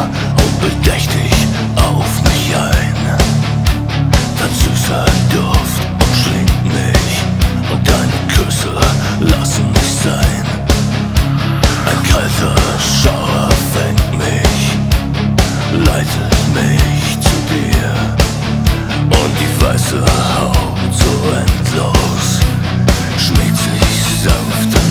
Und bedächtig auf mich ein. Dein süßer Duft umschlingt mich und deine Küsse lassen mich sein. Ein kalter Schauer fängt mich, leitet mich zu dir und die weiße Haut so endlos schmiegt sich sanft an.